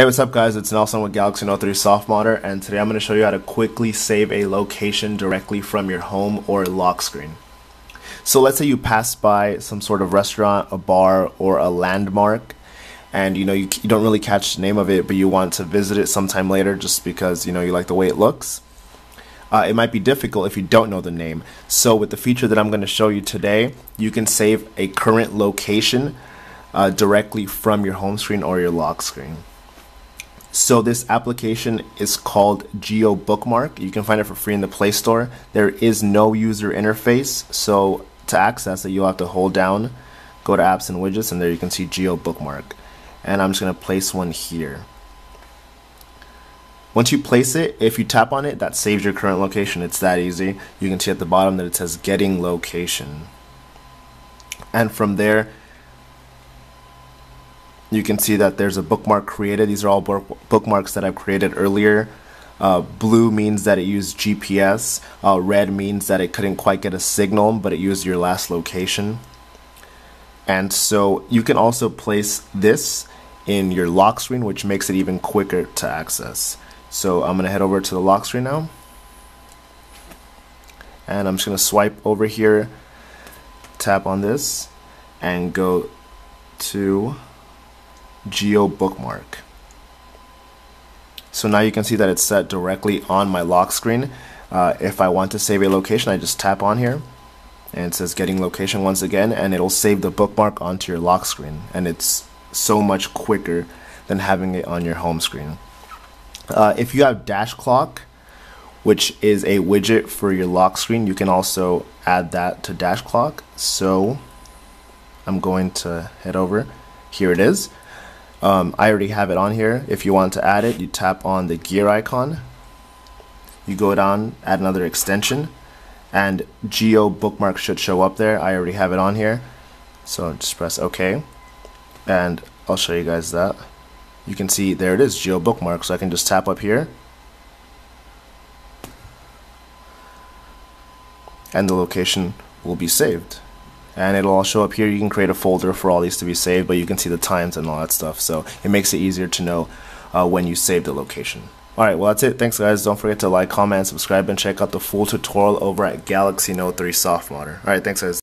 Hey, what's up guys? It's Nelson with Galaxy Note 3 Softmodder and today I'm going to show you how to quickly save a location directly from your home or lock screen. So let's say you pass by some sort of restaurant, a bar, or a landmark and you know you, you don't really catch the name of it but you want to visit it sometime later just because you know you like the way it looks. Uh, it might be difficult if you don't know the name. So with the feature that I'm going to show you today, you can save a current location uh, directly from your home screen or your lock screen. So this application is called Geo Bookmark. You can find it for free in the Play Store. There is no user interface, so to access it, you'll have to hold down, go to Apps and Widgets, and there you can see Geo Bookmark. And I'm just going to place one here. Once you place it, if you tap on it, that saves your current location. It's that easy. You can see at the bottom that it says Getting Location. And from there, you can see that there's a bookmark created. These are all bookmarks that I've created earlier. Uh, blue means that it used GPS. Uh, red means that it couldn't quite get a signal, but it used your last location. And so you can also place this in your lock screen, which makes it even quicker to access. So I'm going to head over to the lock screen now. And I'm just going to swipe over here, tap on this, and go to geo bookmark. So now you can see that it's set directly on my lock screen. Uh, if I want to save a location, I just tap on here and it says getting location once again and it'll save the bookmark onto your lock screen and it's so much quicker than having it on your home screen. Uh, if you have DashClock, which is a widget for your lock screen, you can also add that to DashClock. So I'm going to head over. Here it is. Um, I already have it on here. If you want to add it, you tap on the gear icon. You go down, add another extension, and Geo Bookmark should show up there. I already have it on here. So just press OK. And I'll show you guys that. You can see there it is, Geo Bookmark. So I can just tap up here. And the location will be saved and it'll all show up here. You can create a folder for all these to be saved, but you can see the times and all that stuff. So it makes it easier to know uh, when you save the location. Alright, well that's it. Thanks guys. Don't forget to like, comment, subscribe, and check out the full tutorial over at Galaxy Note 3 Softmodder. Alright, thanks guys.